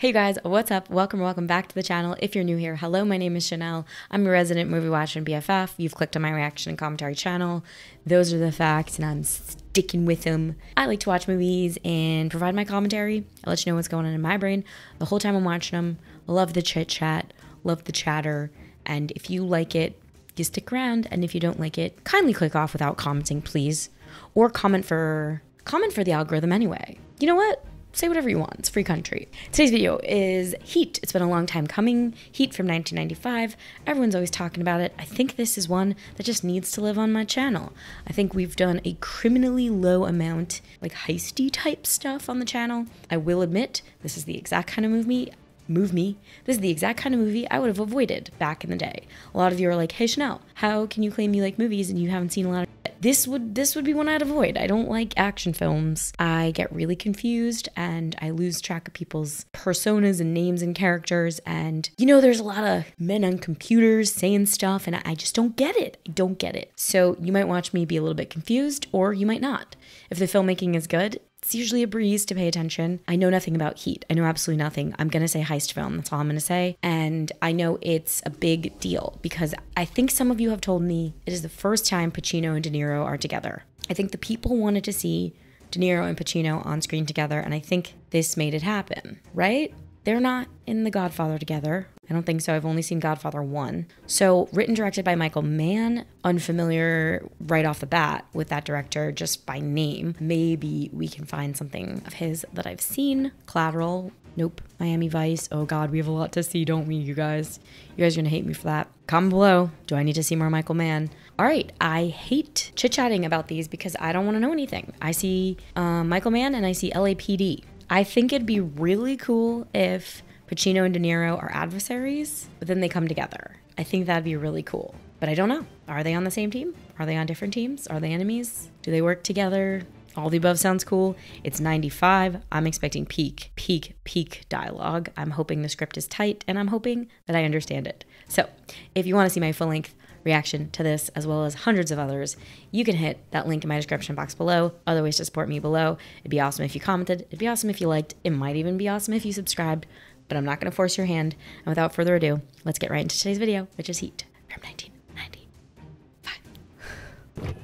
Hey guys, what's up? Welcome, welcome back to the channel. If you're new here, hello, my name is Shanelle. I'm a resident movie watcher and BFF. You've clicked on my reaction and commentary channel. Those are the facts, and I'm sticking with them. I like to watch movies and provide my commentary. I let you know what's going on in my brain the whole time I'm watching them. Love the chit chat, love the chatter, and if you like it, you stick around. And if you don't like it, kindly click off without commenting, please, or comment for comment for the algorithm anyway. You know what? Say whatever you want. It's free country. Today's video is Heat. It's been a long time coming. Heat from 1995. Everyone's always talking about it. I think this is one that just needs to live on my channel. I think we've done a criminally low amount, like heisty type stuff on the channel. I will admit, this is the exact kind of movie move me. This is the exact kind of movie I would have avoided back in the day. A lot of you are like, "Hey Shanelle, how can you claim you like movies and you haven't seen a lot of this would this would be one I'd avoid. I don't like action films. I get really confused and I lose track of people's personas and names and characters. And you know, there's a lot of men on computers saying stuff, and I just don't get it. I don't get it. So you might watch me be a little bit confused, or you might not. If the filmmaking is good, it's usually a breeze to pay attention. I know nothing about Heat. I know absolutely nothing. I'm going to say heist film. That's all I'm going to say. And I know it's a big deal because I think some of you have told me it is the first time Pacino and De Niro are together. I think the people wanted to see De Niro and Pacino on screen together, and I think this made it happen, right? They're not in The Godfather together. I don't think so. I've only seen Godfather 1. So, written directed by Michael Mann, unfamiliar right off the bat with that director just by name. Maybe we can find something of his that I've seen. Collateral, nope. Miami Vice, oh god, we have a lot to see, don't we, you guys? You guys are gonna hate me for that. Comment below. Do I need to see more Michael Mann? All right, I hate chit chatting about these because I don't wanna know anything. I see um, Michael Mann and I see LAPD. I think it'd be really cool if Pacino and De Niro are adversaries, but then they come together. I think that'd be really cool. But I don't know. Are they on the same team? Are they on different teams? Are they enemies? Do they work together? All the above sounds cool. It's 95. I'm expecting peak, peak, peak dialogue. I'm hoping the script is tight and I'm hoping that I understand it. So, if you want to see my full length reaction to this, as well as hundreds of others, you can hit that link in my description box below. Other ways to support me below. It'd be awesome if you commented. It'd be awesome if you liked. It might even be awesome if you subscribed, but I'm not going to force your hand. And without further ado, let's get right into today's video, which is Heat from 1995.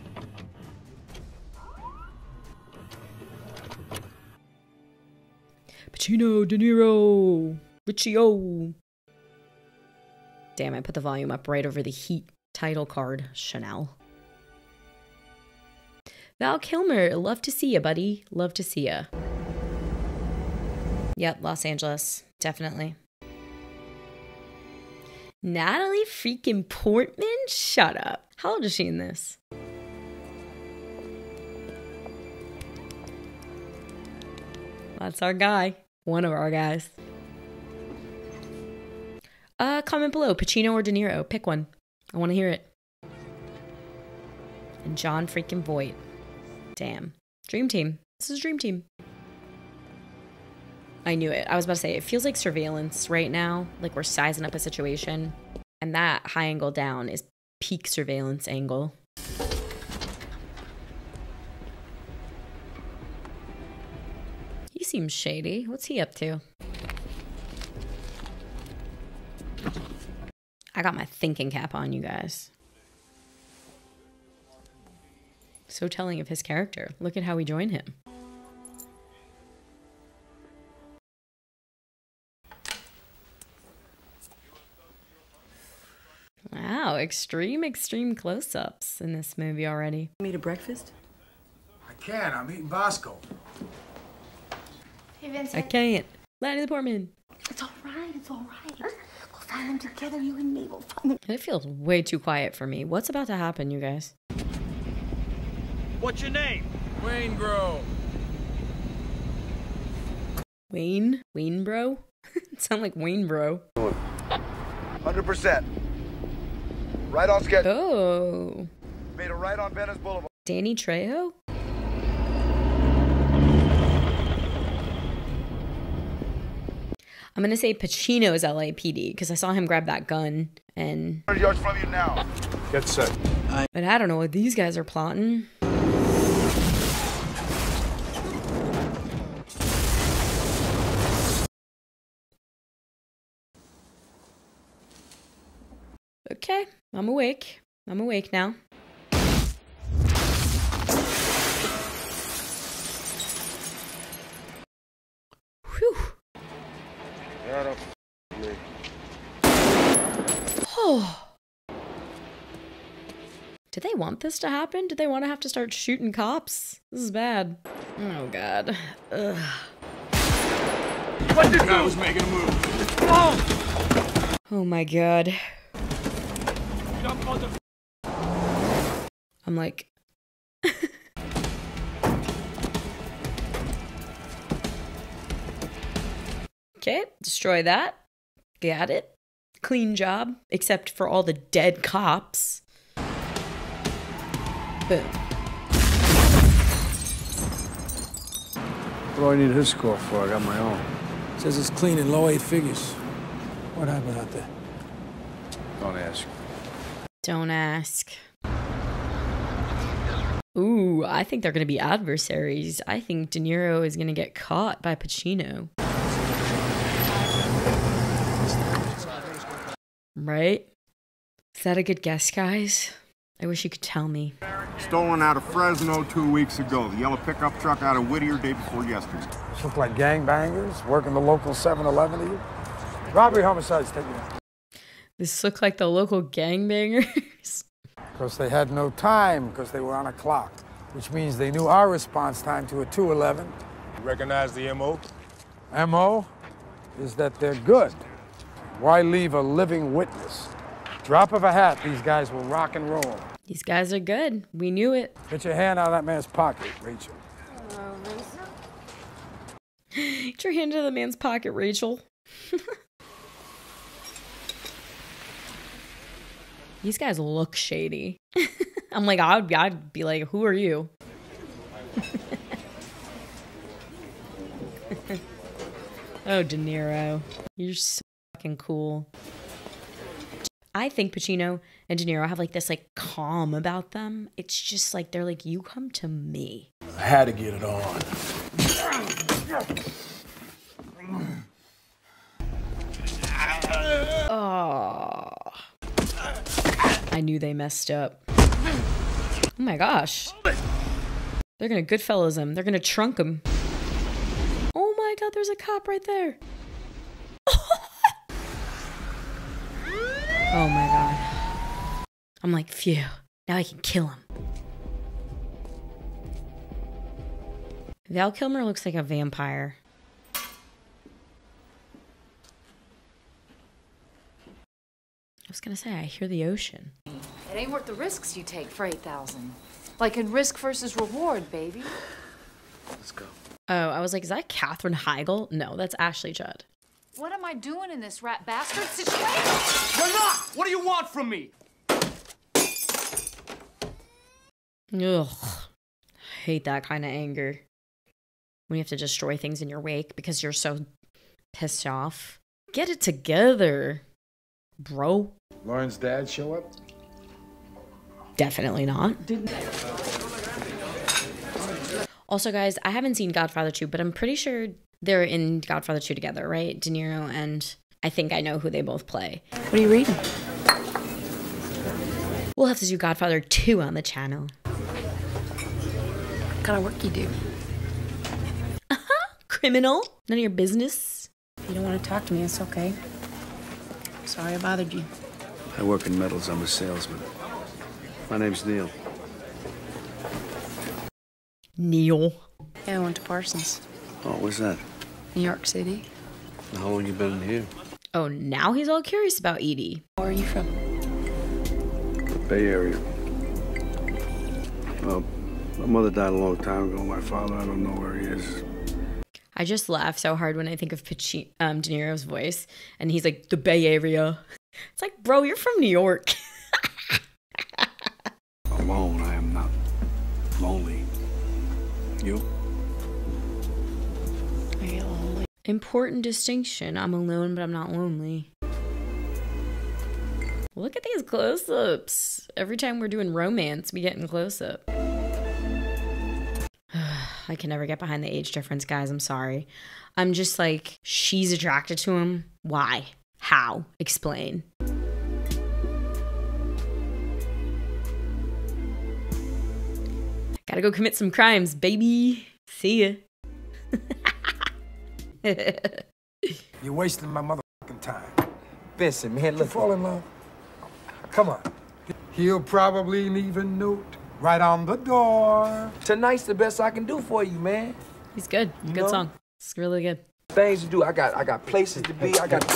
Pacino, De Niro, Riccio. Damn, I put the volume up right over the Heat title card, Shanelle. Val Kilmer, love to see ya, buddy. Love to see you. Yep, Los Angeles, definitely. Natalie freaking Portman? Shut up. How old is she in this? That's our guy. One of our guys. Uh, comment below, Pacino or De Niro. Pick one. I want to hear it. And Jon freaking Voight. Damn. Dream Team. This is Dream Team. I knew it. I was about to say, it feels like surveillance right now. Like we're sizing up a situation. And that high angle down is peak surveillance angle. He seems shady. What's he up to? I got my thinking cap on, you guys. So telling of his character. Look at how we join him. Wow, extreme, extreme close ups in this movie already. Me to breakfast? I can't. I'm eating Bosco. Hey, Vincent. I can't. Lanny the Portman. It's all right. It's all right. We'll find them together. You and me. We'll find them. It feels way too quiet for me. What's about to happen, you guys? What's your name? Waingro. Wayne? Wayne bro? Sound like Wayne bro. 100%. Right on schedule. Oh. Made a right on Venice Boulevard. Danny Trejo? I'm gonna say Pacino's LAPD because I saw him grab that gun and 100 yards from you now. Get set. but I don't know what these guys are plotting. Okay, I'm awake. I'm awake now. Whew. Oh. Did they want this to happen? Do they want to have to start shooting cops? This is bad. Oh god. Ugh. What the guy was making a move? Oh my god. I'm like Okay, destroy that. Got it. Clean job, except for all the dead cops. Boom. What do I need his score for? I got my own. Says it's clean in low eight figures. What happened out there? Don't ask. Don't ask. Ooh, I think they're going to be adversaries. I think De Niro is going to get caught by Pacino. Right? Is that a good guess, guys? I wish you could tell me. Stolen out of Fresno two weeks ago. The yellow pickup truck out of Whittier day before yesterday. This look like gangbangers working the local 7-Eleven to you? Robbery homicides take you This look like the local gangbangers. Because they had no time because they were on a clock, which means they knew our response time to a 211. Recognize the MO? MO is that they're good. Why leave a living witness? Drop of a hat, these guys will rock and roll. These guys are good. We knew it. Get your hand out of that man's pocket, Rachel. Get your hand into the man's pocket, Rachel. These guys look shady. I'm like, I'd, I'd be like, who are you? oh, De Niro. You're so fucking cool. I think Pacino and De Niro have like this like calm about them. It's just like they're like, you come to me. I had to get it on. Oh. I knew they messed up. Oh my gosh. They're gonna Goodfellas him. They're gonna trunk him. Oh my god, there's a cop right there. oh my god. I'm like, phew. Now I can kill him. Val Kilmer looks like a vampire. I was gonna say, I hear the ocean. It ain't worth the risks you take for 8000 Like in risk versus reward, baby. Let's go. Oh, I was like, is that Katherine Heigl? No, that's Ashley Judd. What am I doing in this rat bastard situation? You're not! What do you want from me? Ugh. Hate that kind of anger. When you have to destroy things in your wake because you're so pissed off. Get it together, bro. Lauren's dad show up? Definitely not. Also, guys, I haven't seen Godfather 2, but I'm pretty sure they're in Godfather 2 together, right? De Niro and I think I know who they both play. What are you reading? We'll have to do Godfather 2 on the channel. What kind of work you do? Uh-huh, criminal? None of your business. If you don't want to talk to me, it's okay. Sorry I bothered you. I work in metals. I'm a salesman. My name's Neil. Neil. Yeah, I went to Parsons, Oh, what's that? New York City. How long you been in here? Oh, now he's all curious about Edie. Where are you from? The Bay Area. Well, my mother died a long time ago. My father, I don't know where he is. I just laugh so hard when I think of Paci- um, De Niro's voice, and he's like, the Bay Area. It's like, bro, you're from New York. Alone, I am not lonely. You? Are you lonely? Important distinction. I'm alone, but I'm not lonely. Look at these close ups. Every time we're doing romance, we get in close up. I can never get behind the age difference, guys. I'm sorry. I'm just like, she's attracted to him. Why? How? Explain. Gotta go commit some crimes, baby. See ya. You're wasting my motherfucking time. Vincent, man, look. You look. fall in love? Come on. He'll probably leave a note right on the door. Tonight's the best I can do for you, man. He's good. You Good know? song. It's really good. Things to do. I got I got places to be. I got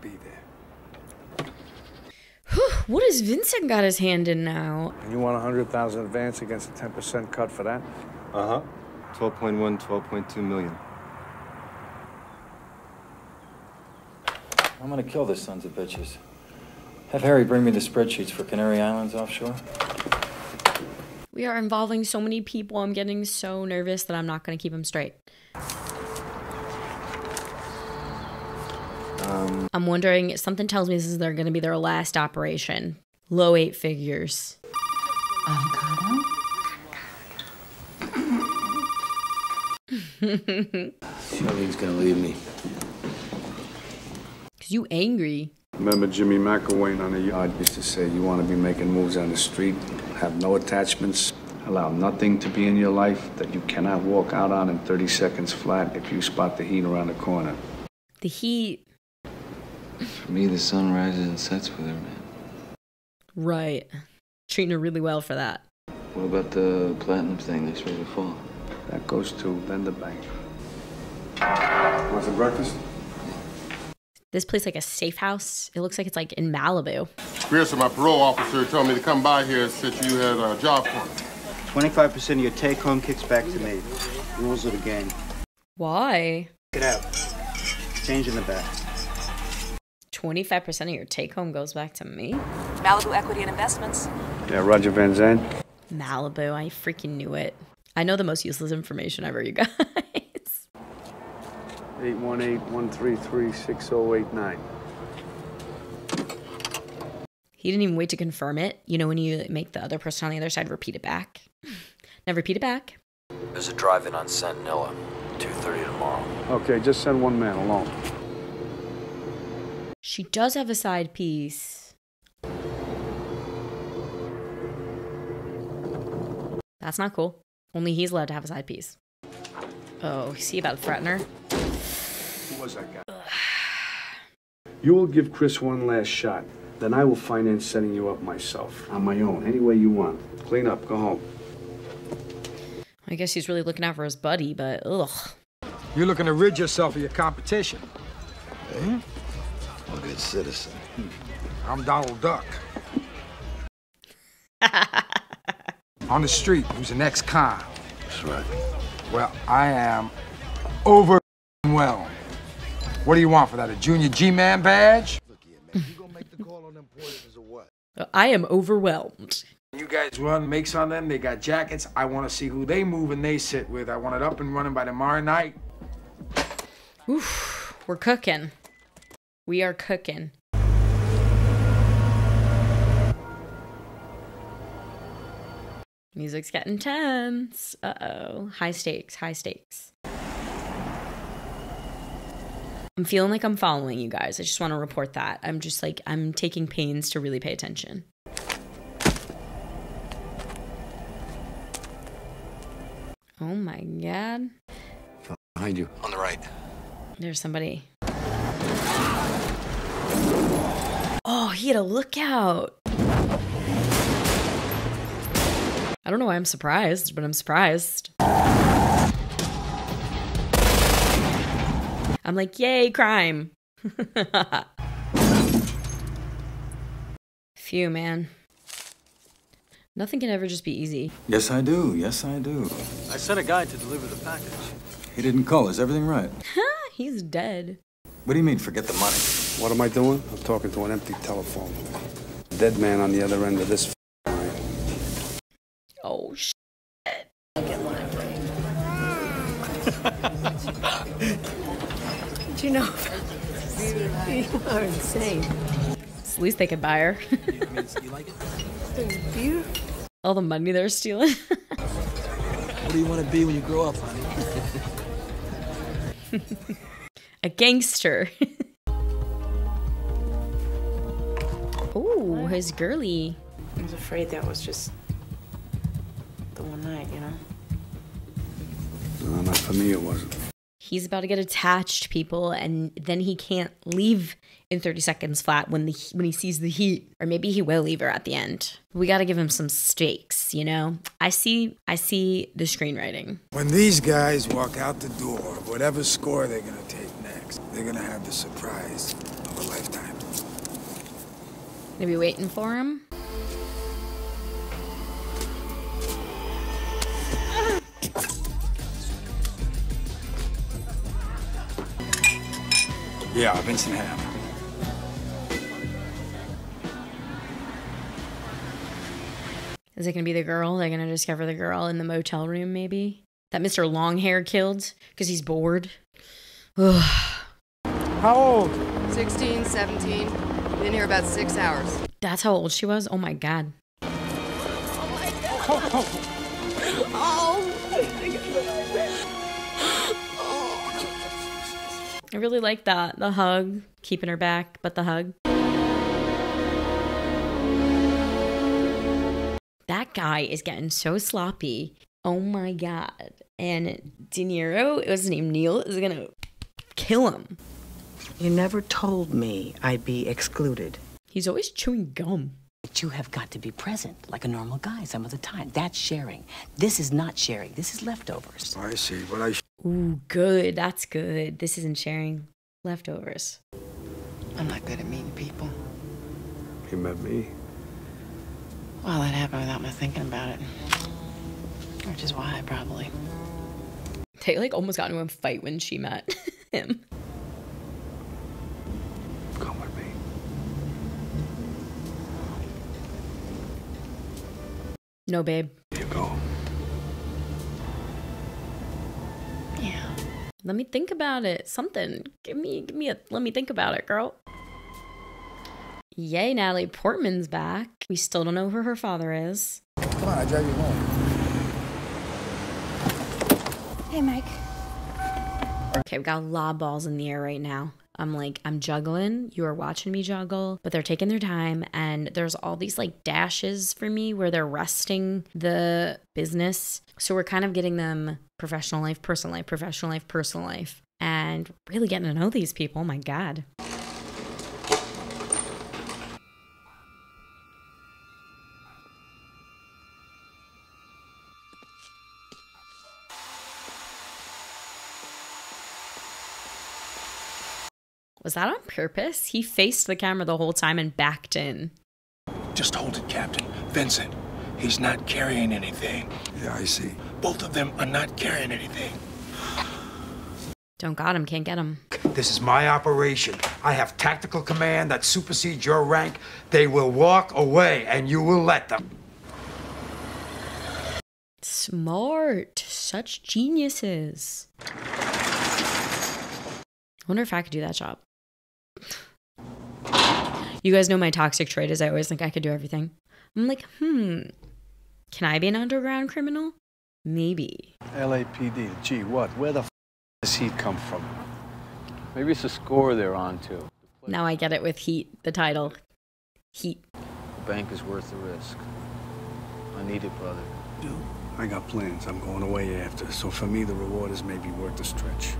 Be there. What has Vincent got his hand in now? And you want a hundred thousand advance against a ten percent cut for that? Uh-huh. 12.1, 12.2 million. I'm gonna kill the sons of bitches. Have Harry bring me the spreadsheets for Canary Islands offshore. We are involving so many people. I'm getting so nervous that I'm not going to keep them straight. Um, I'm wondering, something tells me this is they're going to be their last operation. Low eight figures. Charlene's gonna leave me. Because you angry. Remember Jimmy McElwain on the yard used to say, you want to be making moves on the street, have no attachments, allow nothing to be in your life that you cannot walk out on in 30 seconds flat if you spot the heat around the corner. The heat. For me, the sun rises and sets with her, man. Right. Treating her really well for that. What about the platinum thing next week to fall? That goes to vendor bank. Want some breakfast? This place like a safe house. It looks like it's like in Malibu. Pearson, my parole officer, told me to come by here and said you had a job for me. 25% of your take home kicks back to me. Rules of the game. Why? Get out. Change in the back. 25% of your take home goes back to me? Malibu Equity and Investments. Yeah, Roger Van Zant. Malibu. I freaking knew it. I know the most useless information ever, you guys. 818-133-6089. He didn't even wait to confirm it. You know, when you make the other person on the other side repeat it back. Now repeat it back. There's a drive-in on Centinela, 2.30 tomorrow. Okay, just send one man alone. She does have a side piece. That's not cool. Only he's allowed to have a side piece. Oh, see he about to her? Who was that guy? You will give Chris one last shot. Then I will finance setting you up myself. On my own, any way you want. Clean up, go home. I guess he's really looking out for his buddy, but ugh. You're looking to rid yourself of your competition. I'm a good citizen. Hmm. I'm Donald Duck. On the street, who's an ex-con. That's right. Well, I am overwhelmed. What do you want for that? A junior G-man badge? I am overwhelmed. You guys run makes on them. They got jackets. I want to see who they move and they sit with. I want it up and running by tomorrow night. Oof, we're cooking. We are cooking. Music's getting tense. Uh oh. High stakes, high stakes. I'm feeling like I'm following you guys. I just want to report that. I'm just like, I'm taking pains to really pay attention. Oh my god. Behind you. On the right. There's somebody. Oh, he had a lookout. I don't know why I'm surprised, but I'm surprised. I'm like, yay, crime. Phew, man. Nothing can ever just be easy. Yes, I do. Yes, I do. I sent a guy to deliver the package. He didn't call. Is everything right? He's dead. What do you mean, forget the money? What am I doing? I'm talking to an empty telephone. Dead man on the other end of this. line. Oh, shit. Do you know? you are insane. It's the least they could buy her. All the money they're stealing. What do you want to be when you grow up, honey? A gangster. Ooh, his girly. I was afraid that was just the one night, you know? No, not for me, it wasn't. He's about to get attached, people, and then he can't leave in 30 seconds flat when the when he sees the heat. Or maybe he will leave her at the end. We got to give him some stakes, you know? I see I see the screenwriting. When these guys walk out the door, whatever score they're gonna take next, they're gonna have the surprise of a lifetime. Gonna be waiting for him. Yeah, Vincent Hanna. Is it gonna be the girl? They're gonna discover the girl in the motel room, maybe? That Mr. Longhair killed because he's bored. Ugh. How old? 16, 17. Been here about six hours. That's how old she was? Oh my god. Oh my god. Oh. I really like that. The hug, keeping her back, but the hug. That guy is getting so sloppy. Oh my god. And De Niro, it was his name Neil, is gonna kill him. You never told me I'd be excluded. He's always chewing gum. But you have got to be present like a normal guy some of the time. That's sharing. This is not sharing. This is leftovers. I see. What I Ooh, good. That's good. This isn't sharing leftovers. I'm not good at meeting people. He met me. Well, that happened without me thinking about it. Which is why I probably. They like almost got into a fight when she met him. Come with me. No, babe. Here you go. Yeah. Let me think about it. Something. Give me give me a let me think about it, girl. Yay, Natalie Portman's back. We still don't know who her father is. Come on, I drive you home. Hey, Mike. Okay, we got a lot of balls in the air right now. I'm like, I'm juggling. You are watching me juggle, but they're taking their time. And there's all these like dashes for me where they're resting the business. So we're kind of getting them professional life, personal life, professional life, personal life, and really getting to know these people. Oh my God. Was that on purpose? He faced the camera the whole time and backed in. Just hold it, Captain. Vincent, he's not carrying anything. Yeah, I see. Both of them are not carrying anything. Don't got him, can't get him. This is my operation. I have tactical command that supersedes your rank. They will walk away, and you will let them. Smart. Such geniuses. I wonder if I could do that job. You guys know my toxic trait is I always think I could do everything. I'm like, hmm, can I be an underground criminal? Maybe. LAPD. Gee, what? Where the f does heat come from? Maybe it's a score they're on to. Now I get it with Heat, the title. Heat. The bank is worth the risk. I need it, brother. Dude, I got plans. I'm going away after. So for me, the reward is maybe worth the stretch.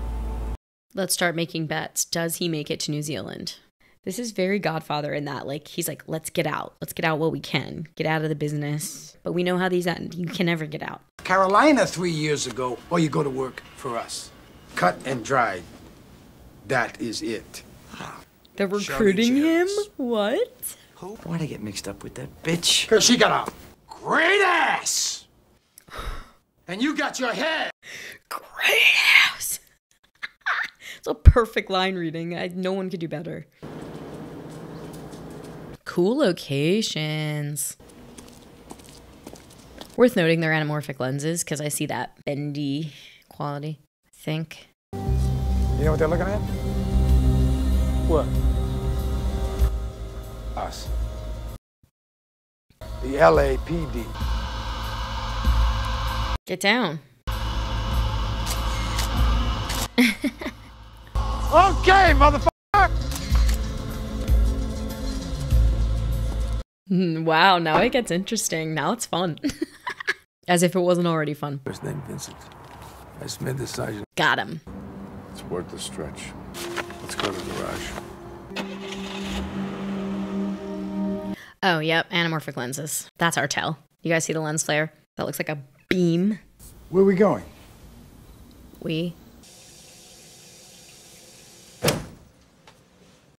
Let's start making bets. Does he make it to New Zealand? This is very Godfather in that, like, he's like, let's get out. Let's get out while we can. Get out of the business. But we know how these end. You can never get out. Carolina three years ago, or you go to work for us. Cut and dried. That is it. They're recruiting him? What? Why'd I get mixed up with that bitch? Because she got a great ass. And you got your head. Great house. It's a perfect line reading. I, no one could do better. Cool locations. Worth noting they're anamorphic lenses because I see that bendy quality. I think. You know what they're looking at? What? Us. The LAPD. Get down. Okay, motherfucker! Wow, now it gets interesting. Now it's fun. As if it wasn't already fun. First name Vincent. I Smith the sergeant. Got him. It's worth the stretch. Let's go to the garage. Oh, yep, anamorphic lenses. That's our tell. You guys see the lens flare? That looks like a beam. Where are we going? We.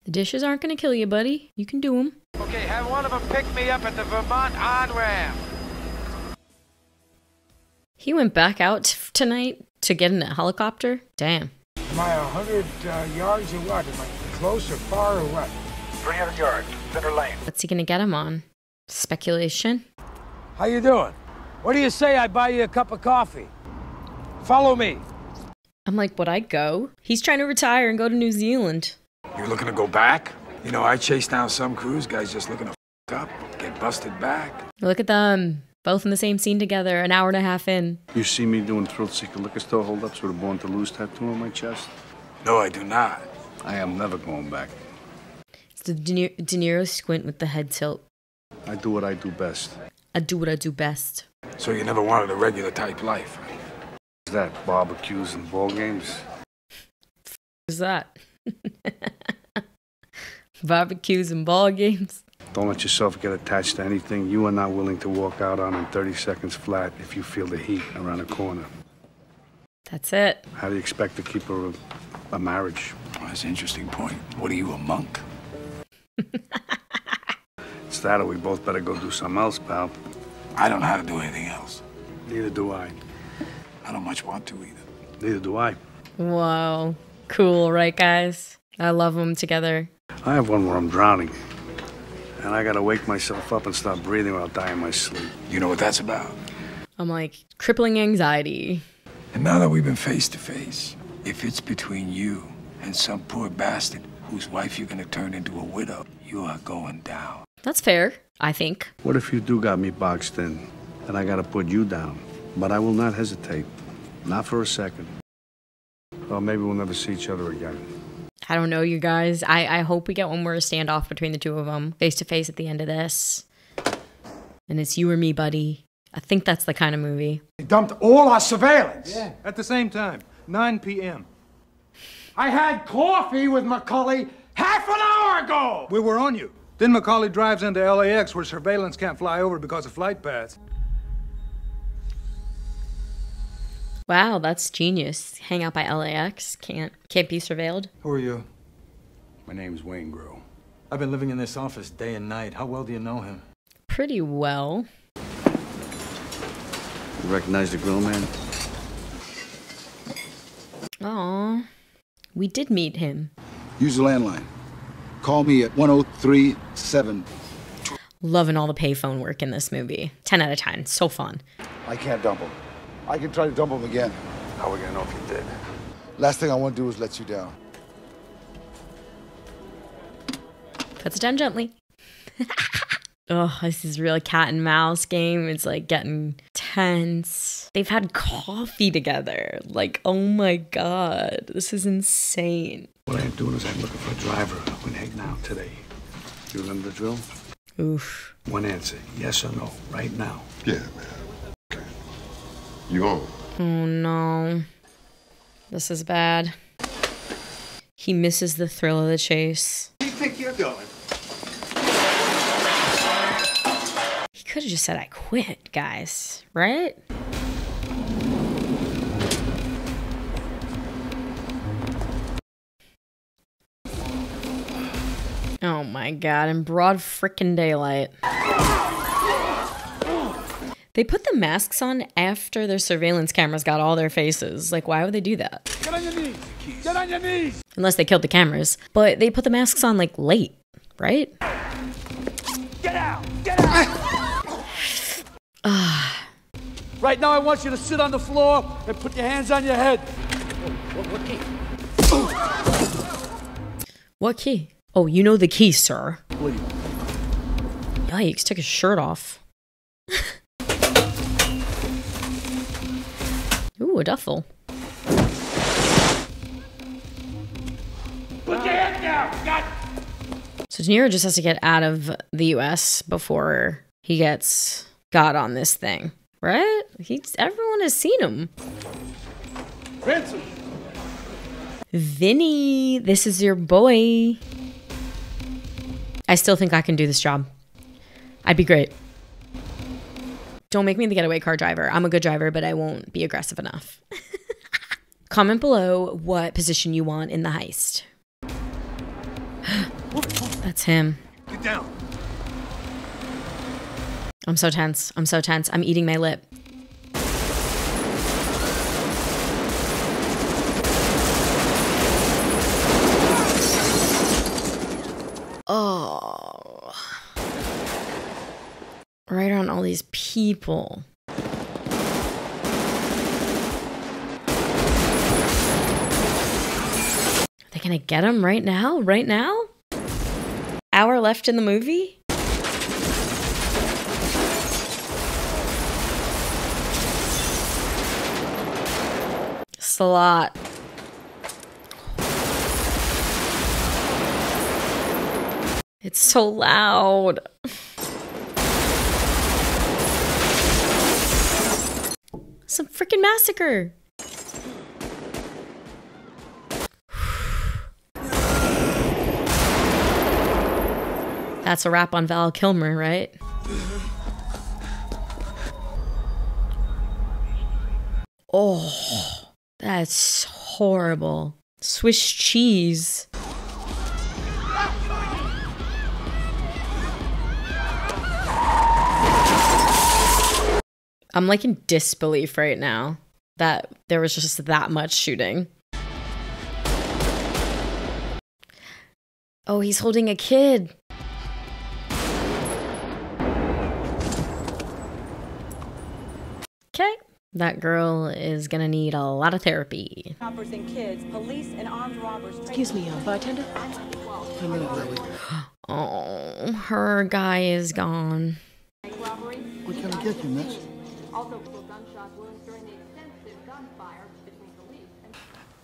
The dishes aren't gonna kill you, buddy. You can do them. Okay, have one of them pick me up at the Vermont on-ramp. He went back out tonight to get in a helicopter. Damn. Am I 100 uh, yards or what? Am I close or far or what? 300 yards, center lane. What's he gonna get him on? Speculation? How you doing? What do you say I buy you a cup of coffee? Follow me. I'm like, would I go? He's trying to retire and go to New Zealand. You looking to go back? You know, I chase down some cruise guys just looking to f- up, get busted back. Look at them. Both in the same scene together, an hour and a half in. You see me doing thrill seeker liquor store holdups with a born to lose tattoo on my chest? No, I do not. I am never going back. It's the De Niro, De Niro squint with the head tilt. I do what I do best. I do what I do best. So you never wanted a regular type life? Is that barbecues and ball games? Is that? Barbecues and ball games. Don't let yourself get attached to anything you are not willing to walk out on in 30 seconds flat if you feel the heat around the corner. That's it. How do you expect to keep a, a marriage? Well, that's an interesting point. What are you, a monk? It's that or we both better go do something else, pal. I don't know how to do anything else. Neither do I. I don't much want to either. Neither do I. Whoa. Cool, right, guys? I love them together. I have one where I'm drowning. And I gotta wake myself up and stop breathing while die in my sleep. You know what that's about? I'm like, crippling anxiety. And now that we've been face to face, if it's between you and some poor bastard whose wife you're gonna turn into a widow, you are going down. That's fair, I think. What if you do got me boxed in? and I gotta put you down. But I will not hesitate. Not for a second. Well, maybe we'll never see each other again. I don't know, you guys. I, I hope we get one more standoff between the two of them, face to face at the end of this. And it's you or me, buddy. I think that's the kind of movie. They dumped all our surveillance. Yeah, at the same time, 9 p.m. I had coffee with McCauley half an hour ago. We were on you. Then McCauley drives into LAX where surveillance can't fly over because of flight paths. Wow, that's genius. Hang out by LAX. Can't can't be surveilled. Who are you? My name's Waingro. I've been living in this office day and night. How well do you know him? Pretty well. You recognize the grill man? Aw. We did meet him. Use the landline. Call me at 1037. Loving all the payphone work in this movie. 10 out of 10. So fun. I can't dump him. I can try to dump him again. How are we gonna know if you did? Last thing I want to do is let you down. Puts it down gently. oh, this is really cat and mouse game. It's like getting tense. They've had coffee together. Like, oh my god, this is insane. What I'm doing is I'm looking for a driver when heading out today. You remember the drill? Oof. One answer, yes or no, right now. Yeah, man. Okay. You won't. Oh no. This is bad. He misses the thrill of the chase. Where do you think you're going? He could have just said, I quit, guys, right? Oh my god, in broad frickin' daylight. They put the masks on after their surveillance cameras got all their faces. Like, why would they do that? Get on your knees. Get on your knees. Unless they killed the cameras. But they put the masks on, like, late, right? Get out. Get out. Ah. Right now, I want you to sit on the floor and put your hands on your head. What key? Oh, you know the key, sir. Yikes, took his shirt off. Ooh, a duffel. Put your down. God. So De Niro just has to get out of the US before he gets got on this thing. right? He's everyone has seen him. Vincent! Vinny, this is your boy. I still think I can do this job. I'd be great. Don't make me the getaway car driver. I'm a good driver, but I won't be aggressive enough. Comment below what position you want in the heist. That's him. Get down. I'm so tense. I'm so tense. I'm eating my lip. Oh. Right on all these people. Are they gonna get him right now? Right now? Hour left in the movie? Slot. It's so loud. Some freaking massacre. That's a wrap on Val Kilmer, right? Oh, that's horrible. Swiss cheese. I'm like in disbelief right now that there was just that much shooting. Oh, he's holding a kid. Okay. That girl is gonna need a lot of therapy. Robbers and kids, police and armed robbers. Excuse me, uh, bartender? Oh, her guy is gone. What can I get you, miss? Also, gunshot wounds during the extensive gunfire between police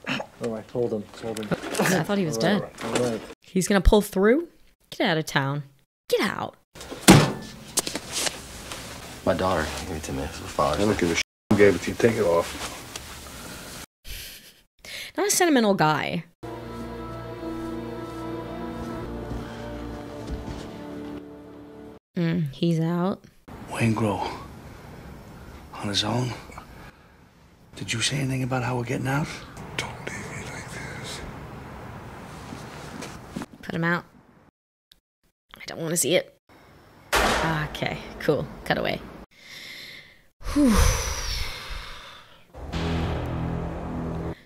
and Oh, I told him. Told him. I thought he was All dead. right, all right. He's gonna pull through? Get out of town. Get out. My daughter gave it to me for Father's I don't give a shit who gave it to you. Take it off. Not a sentimental guy. Mm, he's out. Waingro. On his own? Did you say anything about how we're getting out? Put him out. I don't want to see it. Okay, cool. Cut away. Whew.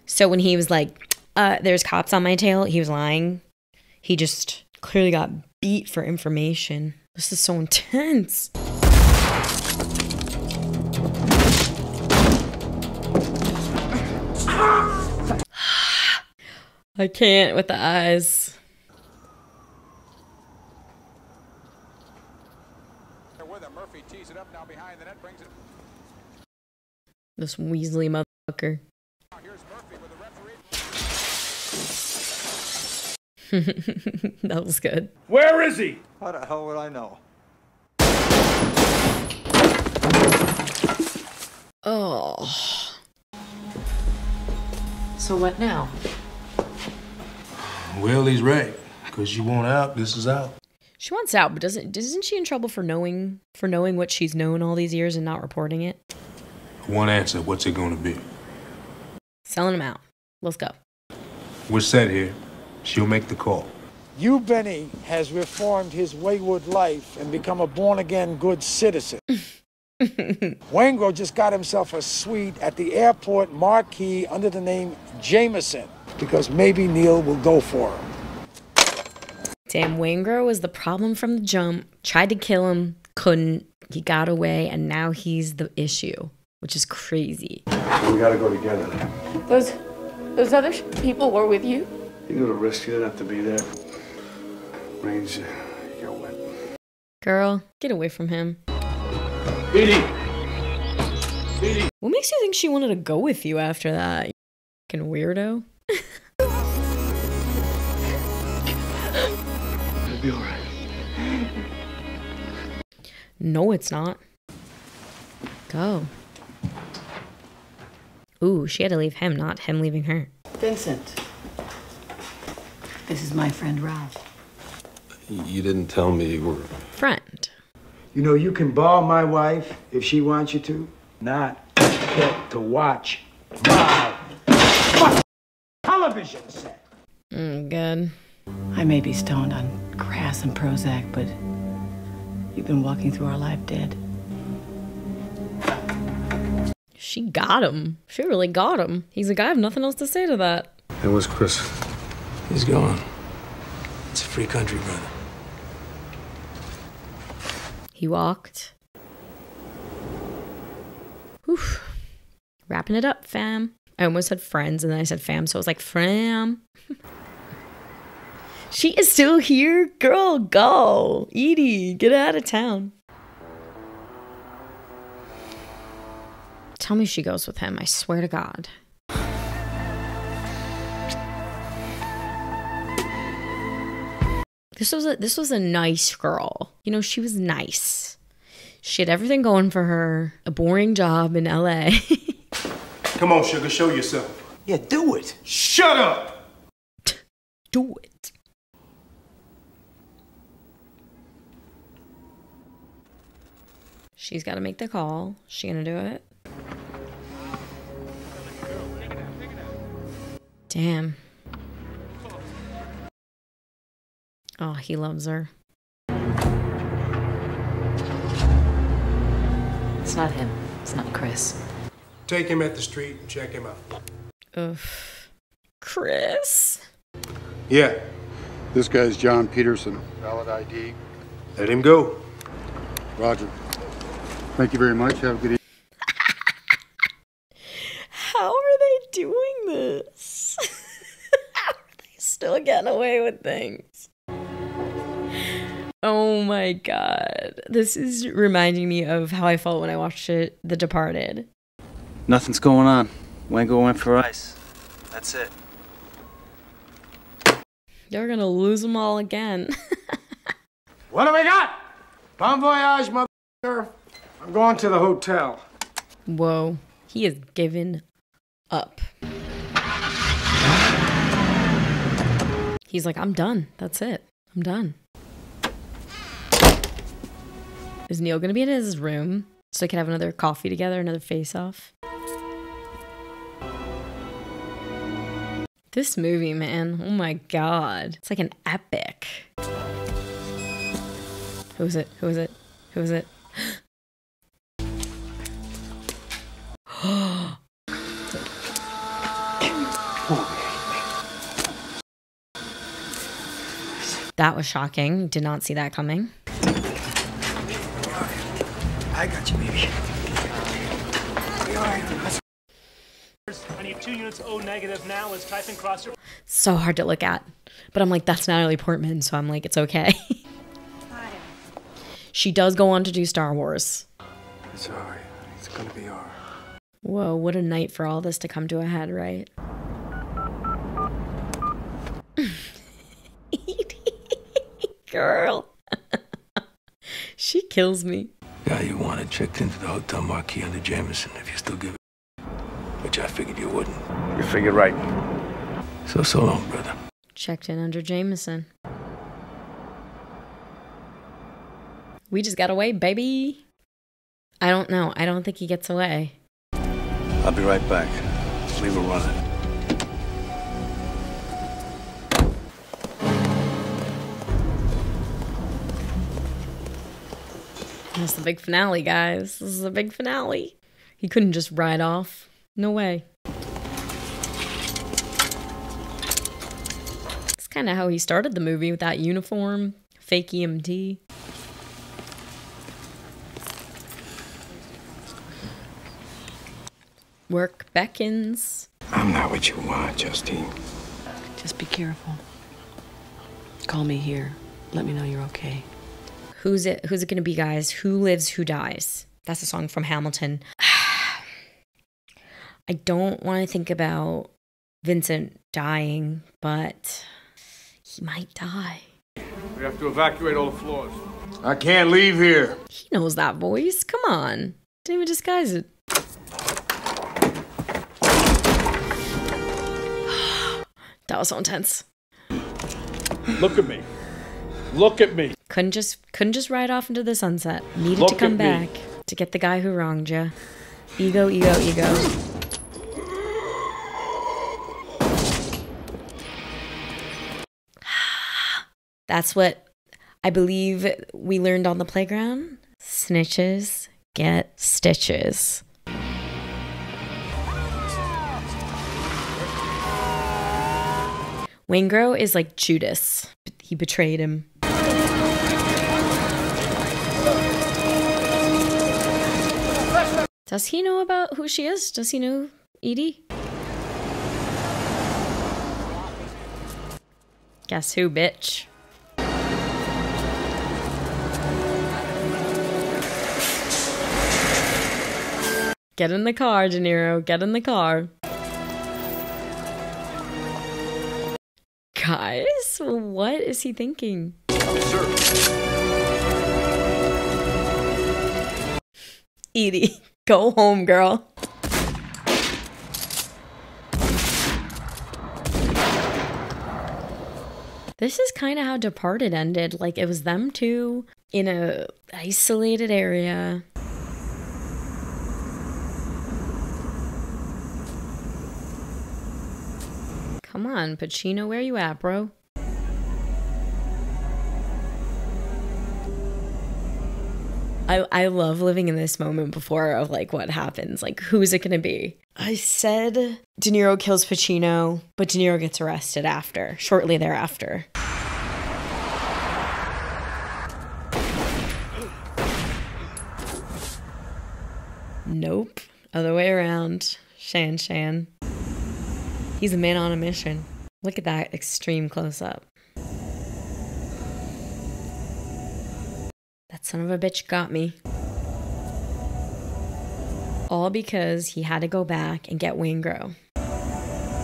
So when he was like, uh, there's cops on my tail, he was lying. He just clearly got beat for information. This is so intense. I can't with the eyes. This Weasley motherfucker. that was good. Where is he? How the hell would I know? Oh. So what now? Well, he's right. Because you want out, this is out. She wants out, but doesn't isn't she in trouble for knowing for knowing what she's known all these years and not reporting it? One answer, what's it gonna be? Selling him out. Let's go. We're set here. She'll make the call. You, Benny, has reformed his wayward life and become a born-again good citizen. Waingro just got himself a suite at the airport marquee under the name Jameson because maybe Neil will go for him. Damn, Waingro was the problem from the jump. Tried to kill him, couldn't. He got away, and now he's the issue, which is crazy. We gotta go together. Those, those other people were with you? You know the risk. You didn't have to be there. Range, you're wet. Girl, get away from him. Edie! Edie! What makes you think she wanted to go with you after that? You fucking weirdo. It'll be alright. No, it's not. Go. Ooh, she had to leave him, not him leaving her. Vincent. This is my friend Ralph. You didn't tell me you were. Friend. You know, you can ball my wife if she wants you to, not get to watch my television set. Mm, good. I may be stoned on grass and Prozac, but you've been walking through our life dead. She got him. She really got him. He's like, I have nothing else to say to that. Hey, where's Chris? He's gone. It's a free country, brother. He walked. Whew. Wrapping it up, fam. I almost said friends and then I said fam, so I was like, fam. she is still here? Girl, go. Edie, get out of town. Tell me she goes with him. I swear to God. This was a this was a nice girl. You know, she was nice. She had everything going for her. A boring job in LA. Come on, sugar, show yourself. Yeah, do it. Shut up! do it. She's got to make the call. She gonna do it? Damn. Oh, he loves her. It's not him. It's not Chris. Take him at the street and check him out. Ugh. Chris. Yeah, This guy's John Peterson. Valid ID. let him go. Roger. Thank you very much. Have a good evening. How are they doing this? How are they still getting away with things? Oh my god. This is reminding me of how I felt when I watched it, The Departed. Nothing's going on. Waingro went for ice. That's it. You're gonna lose them all again. What do we got? Bon voyage, mother. I'm going to the hotel. Whoa. He is given up. He's like, I'm done. That's it. I'm done. Is Neil gonna be in his room so they can have another coffee together, another face off? This movie, man, oh my god. It's like an epic. Who is it? Who is it? Who is it? that was shocking. Did not see that coming. I got you, baby. I need two units O negative now. Let's type in cross your. So hard to look at. But I'm like, that's Natalie Portman, so I'm like, it's okay. she does go on to do Star Wars. It's alright. It's gonna be alright. Whoa, what a night for all this to come to a head, right? Girl. she kills me. Guy you wanted checked into the hotel Marquis under Jameson if you still give it. Which I figured you wouldn't. You figured right. So, so long, brother. Checked in under Jameson. We just got away, baby. I don't know. I don't think he gets away. I'll be right back. Leave her running. That's the big finale, guys. This is the big finale. He couldn't just ride off. No way. It's kind of how he started the movie with that uniform, fake EMT. Work beckons. I'm not what you want, Justine. Just be careful. Call me here. Let me know you're okay. Who's it? Who's it going to be, guys? Who lives? Who dies? That's a song from Hamilton. I don't want to think about Vincent dying, but he might die. We have to evacuate all the floors. I can't leave here. He knows that voice. Come on. Didn't even disguise it. that was so intense. Look at me. Look at me. Couldn't just couldn't just ride off into the sunset. Needed to come at me. back to get the guy who wronged you. Ego, ego, ego. That's what I believe we learned on the playground. Snitches get stitches. Waingro is like Judas. He betrayed him. Does he know about who she is? Does he know Edie? Guess who, bitch? Get in the car, De Niro. Get in the car. Guys, what is he thinking? Edie, go home, girl. This is kind of how Departed ended. Like it was them two in a isolated area. Come on, Pacino, where you at, bro? I, I love living in this moment before of like what happens. Like, who's it gonna be? I said De Niro kills Pacino, but De Niro gets arrested after, shortly thereafter. Nope. Other way around. Shan Shan. He's a man on a mission. Look at that extreme close up. That son of a bitch got me. All because he had to go back and get Waingro.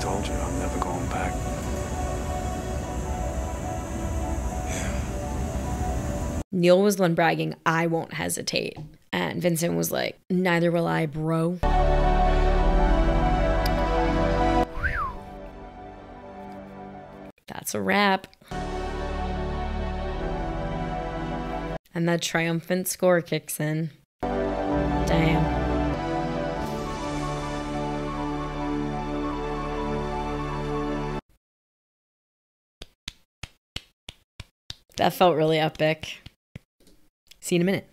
Told you I'm never going back. Yeah. Neil was the one bragging, I won't hesitate. And Vincent was like, neither will I, bro. That's a wrap. And that triumphant score kicks in. Damn. That felt really epic. See you in a minute.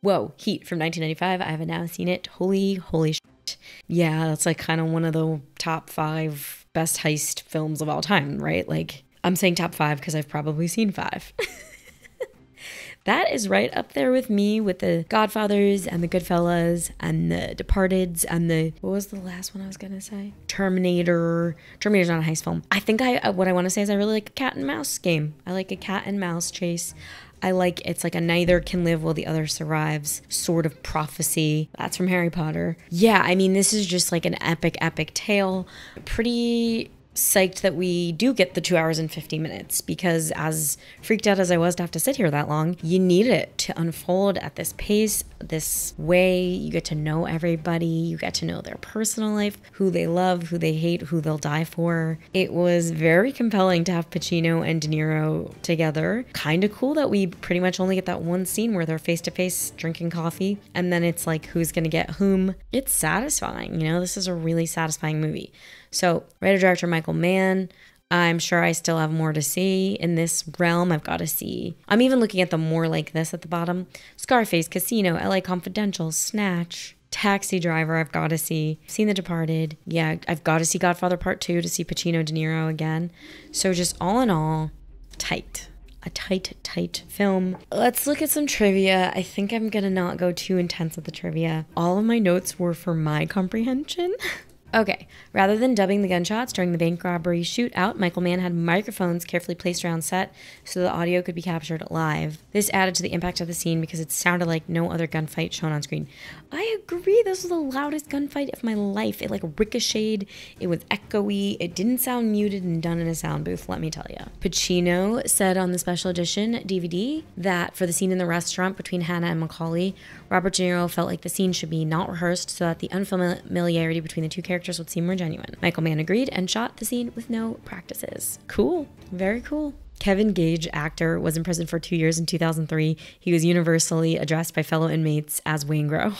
Whoa, Heat from 1995. I haven't now seen it. Holy, holy shit. Yeah, that's like kind of one of the top five best heist films of all time, right? Like, I'm saying top five because I've probably seen five. that is right up there with me with the Godfathers and the Goodfellas and the Departeds and the what was the last one I was gonna say? Terminator. Terminator's not a heist film. I think I uh, what I want to say is I really like a cat and mouse game. I like a cat and mouse chase. I like it's like a neither can live while the other survives sort of prophecy. That's from Harry Potter. Yeah, I mean this is just like an epic, epic tale. Pretty psyched that we do get the two hours and 50 minutes because as freaked out as I was to have to sit here that long, you need it to unfold at this pace, this way. You get to know everybody, you get to know their personal life, who they love, who they hate, who they'll die for. It was very compelling to have Pacino and De Niro together. Kind of cool that we pretty much only get that one scene where they're face to face drinking coffee and then it's like who's to get whom. It's satisfying, you know, this is a really satisfying movie. So, writer director Michael Mann. I'm sure I still have more to see in this realm. I've got to see. I'm even looking at the more like this at the bottom Scarface, Casino, LA Confidential, Snatch, Taxi Driver. I've got to see. Seen The Departed. Yeah, I've got to see Godfather Part 2 to see Pacino De Niro again. So, just all in all, tight. A tight, tight film. Let's look at some trivia. I think I'm gonna not go too intense with the trivia. All of my notes were for my comprehension. Okay, rather than dubbing the gunshots during the bank robbery shootout, Michael Mann had microphones carefully placed around set so the audio could be captured live. This added to the impact of the scene because it sounded like no other gunfight shown on screen. I agree, this was the loudest gunfight of my life. It like ricocheted, it was echoey, it didn't sound muted and done in a sound booth, let me tell you. Pacino said on the special edition DVD that for the scene in the restaurant between Hanna and McCauley, Robert De Niro felt like the scene should be not rehearsed so that the unfamiliarity between the two characters would seem more genuine. Michael Mann agreed and shot the scene with no practices. Cool. Very cool. Kevin Gage, actor, was in prison for two years in 2003. He was universally addressed by fellow inmates as Waingro.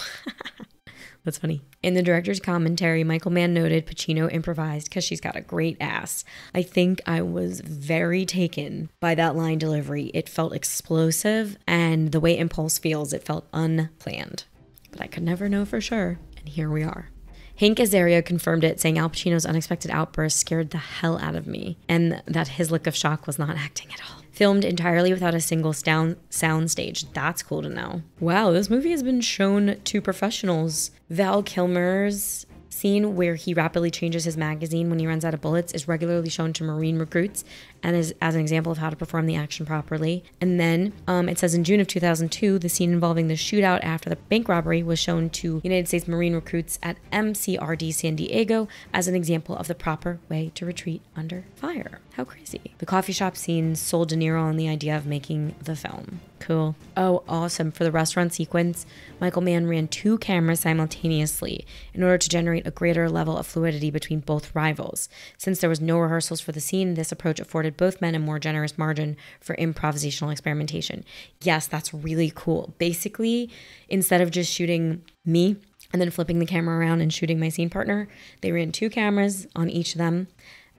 That's funny. In the director's commentary, Michael Mann noted Pacino improvised because she's got a great ass. I think I was very taken by that line delivery. It felt explosive, and the way Impulse feels, it felt unplanned. But I could never know for sure, and here we are. Hank Azaria confirmed it, saying Al Pacino's unexpected outburst scared the hell out of me, and that his look of shock was not acting at all. Filmed entirely without a single sound soundstage. That's cool to know. Wow, this movie has been shown to professionals. Val Kilmer's scene where he rapidly changes his magazine when he runs out of bullets is regularly shown to Marine recruits and is as an example of how to perform the action properly. And then um, it says in June of 2002, the scene involving the shootout after the bank robbery was shown to United States Marine recruits at MCRD San Diego as an example of the proper way to retreat under fire. How crazy. The coffee shop scene sold De Niro on the idea of making the film. Cool. Oh, awesome. For the restaurant sequence, Michael Mann ran two cameras simultaneously in order to generate a greater level of fluidity between both rivals. Since there was no rehearsals for the scene, this approach afforded both men a more generous margin for improvisational experimentation. Yes, that's really cool. Basically, instead of just shooting me and then flipping the camera around and shooting my scene partner, they ran two cameras on each of them.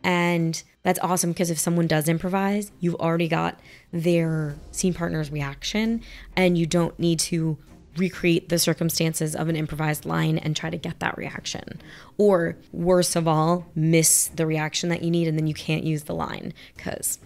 And that's awesome because if someone does improvise, you've already got their scene partner's reaction and you don't need to recreate the circumstances of an improvised line and try to get that reaction. Or worst of all, miss the reaction that you need and then you can't use the line because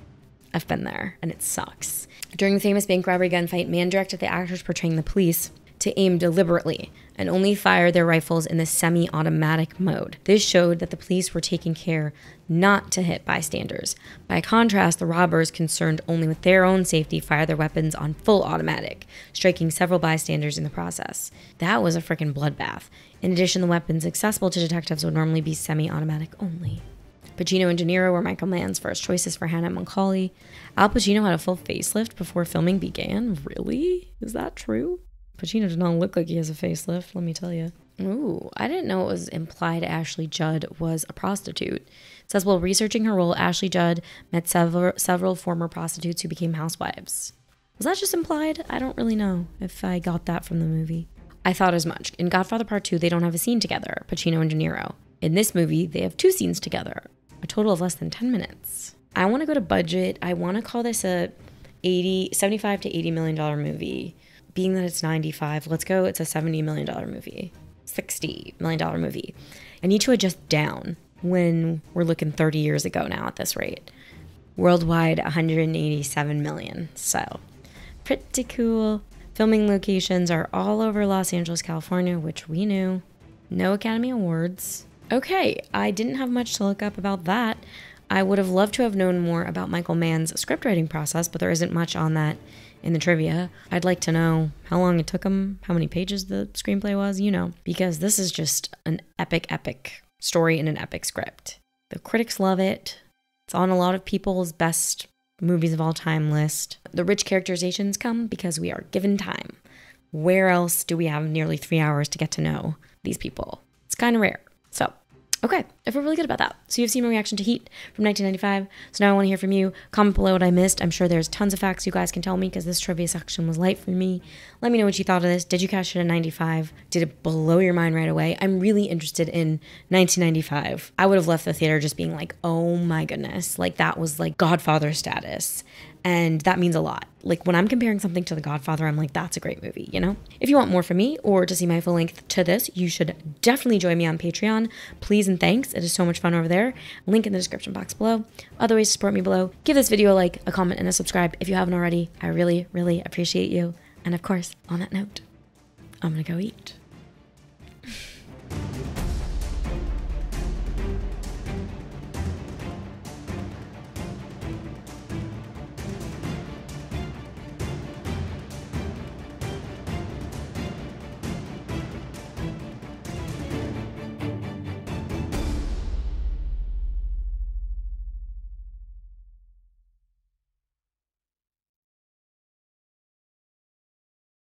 I've been there and it sucks. During the famous bank robbery gunfight, Mann directed the actors portraying the police to aim deliberately and only fire their rifles in the semi automatic mode. This showed that the police were taking care not to hit bystanders. By contrast, the robbers, concerned only with their own safety, fire their weapons on full automatic, striking several bystanders in the process. That was a freaking bloodbath. In addition, the weapons accessible to detectives would normally be semi automatic only. Pacino and De Niro were Michael Mann's first choices for Hanna McCauley. Al Pacino had a full facelift before filming began. Really? Is that true? Pacino does not look like he has a facelift, let me tell you. Ooh, I didn't know it was implied Ashley Judd was a prostitute. Says while researching her role, Ashley Judd met several several former prostitutes who became housewives. Was that just implied? I don't really know if I got that from the movie. I thought as much. In Godfather Part 2, they don't have a scene together, Pacino and De Niro. In this movie, they have two scenes together, a total of less than 10 minutes. I want to go to budget. I want to call this a 80 75 to 80 million dollar movie being that it's 95, let's go, it's a $70 million movie, $60 million movie. I need to adjust down when we're looking 30 years ago now at this rate. Worldwide, 187 million. So, pretty cool. Filming locations are all over Los Angeles, California, which we knew. No Academy Awards. Okay, I didn't have much to look up about that. I would have loved to have known more about Michael Mann's scriptwriting process, but there isn't much on that in the trivia. I'd like to know how long it took him, how many pages the screenplay was, you know, because this is just an epic, epic story in an epic script. The critics love it. It's on a lot of people's best movies of all time list. The rich characterizations come because we are given time. Where else do we have nearly three hours to get to know these people? It's kind of rare. Okay, I feel really good about that. So you've seen my reaction to Heat from 1995. So now I want to hear from you. Comment below what I missed. I'm sure there's tons of facts you guys can tell me because this trivia section was light for me. Let me know what you thought of this. Did you catch it in 95? Did it blow your mind right away? I'm really interested in 1995. I would have left the theater just being like, oh my goodness. Like that was like Godfather status. And that means a lot. Like when I'm comparing something to The Godfather, I'm like, that's a great movie, you know? If you want more from me or to see my full length to this, you should definitely join me on Patreon. Please and thanks. It is so much fun over there. Link in the description box below. Other ways to support me below. Give this video a like, a comment, and a subscribe if you haven't already. I really, really appreciate you. And of course, on that note, I'm gonna go eat.